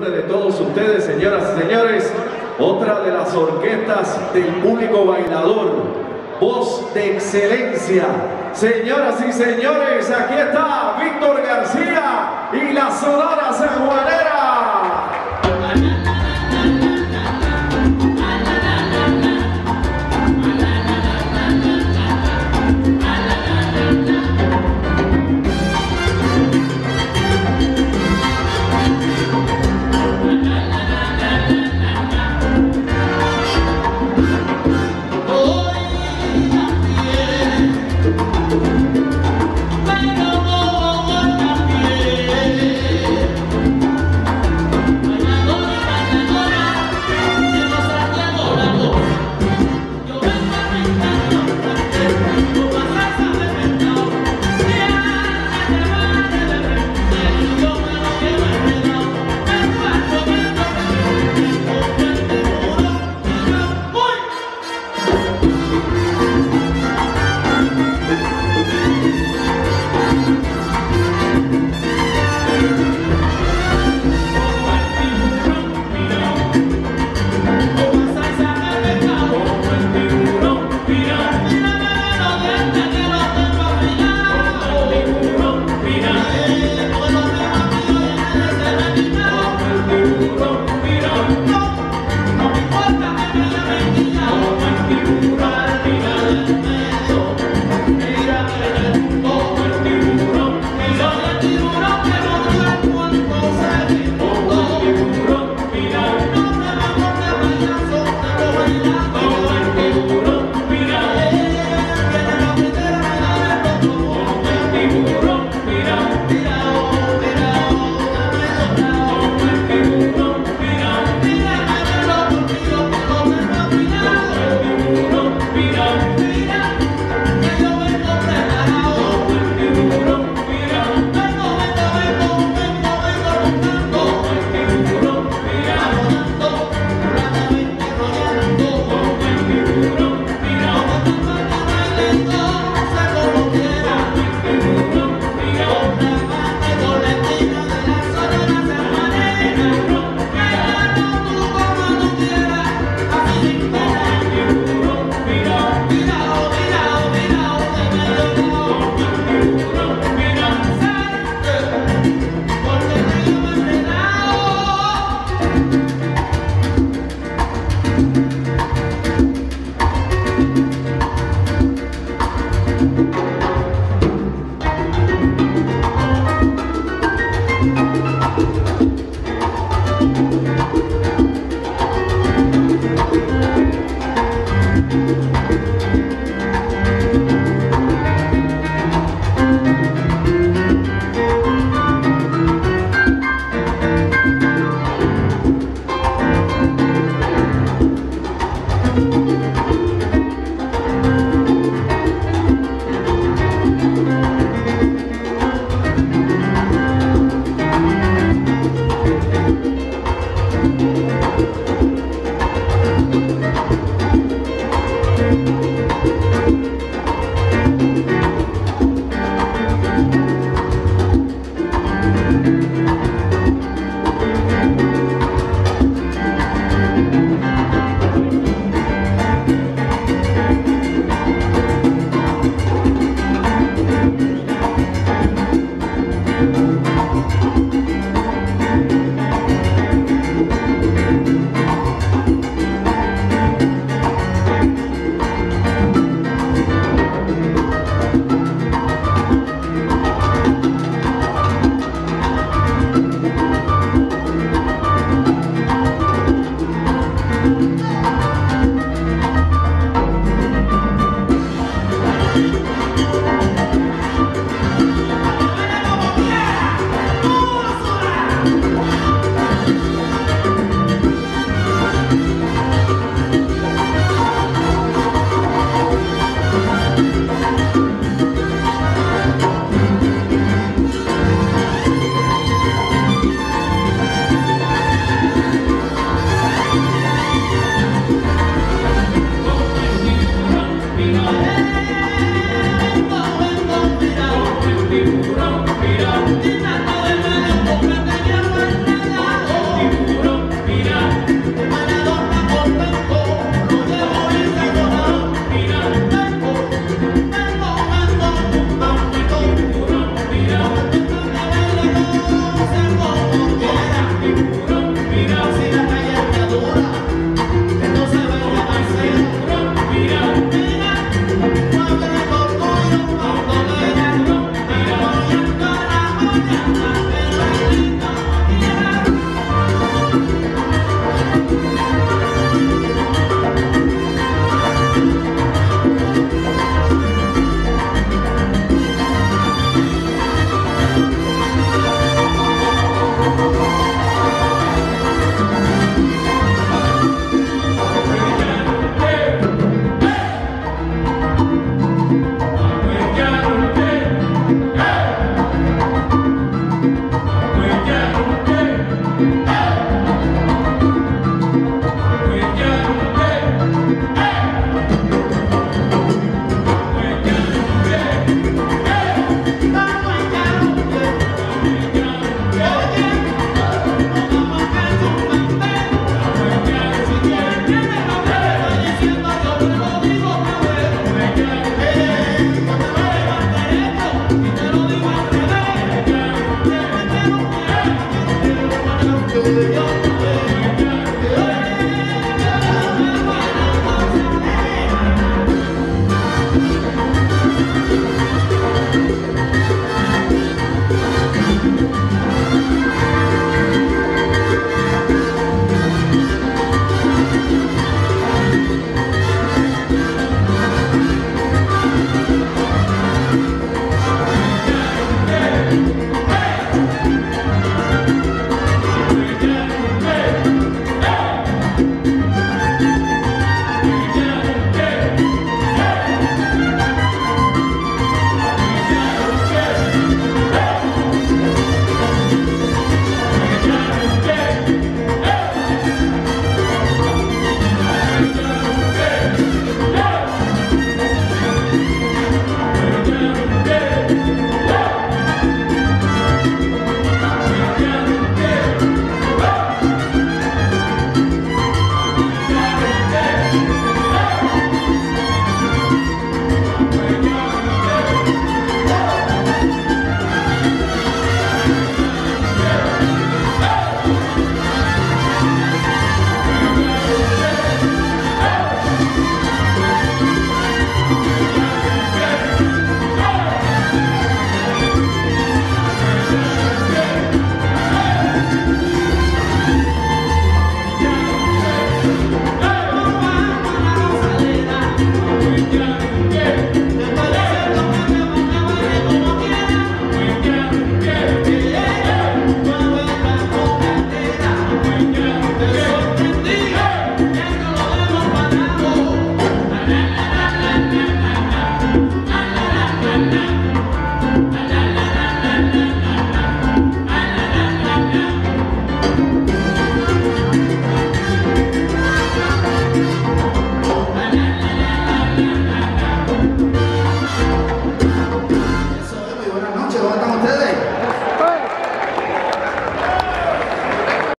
de todos ustedes, señoras y señores, otra de las orquestas del público bailador, voz de excelencia. Señoras y señores, aquí está Víctor García y la Sonora Sanjuanera. Don't uno, mira